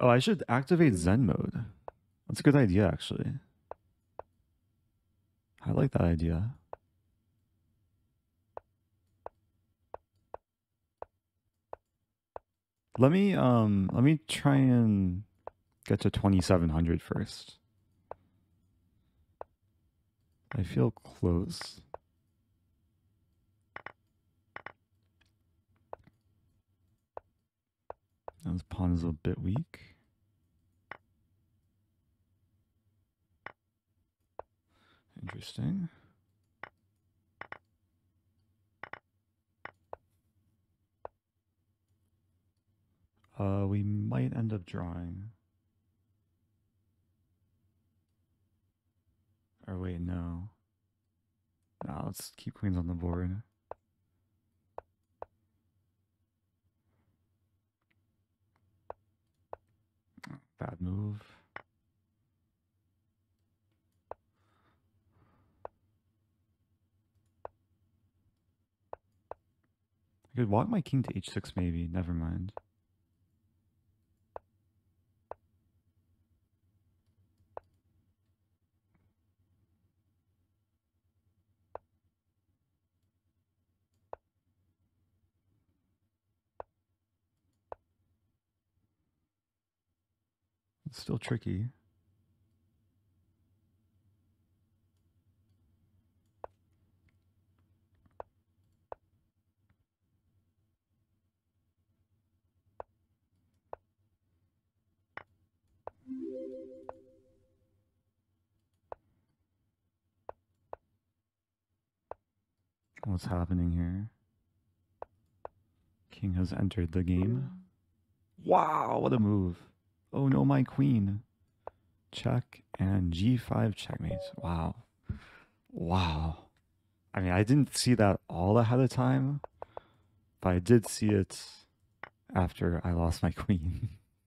Oh, I should activate Zen mode. That's a good idea, actually. I like that idea. Let me um let me try and get to 2700 first. I feel close. This pawn is a bit weak. Interesting. Uh, we might end up drawing. Or wait, no. Now let's keep queens on the board. Bad move. I could walk my king to h6 maybe, never mind. It's still tricky. What's happening here? King has entered the game. Wow, what a move. Oh no, my queen. Check and g5 checkmate. Wow. Wow. I mean, I didn't see that all ahead of time, but I did see it after I lost my queen.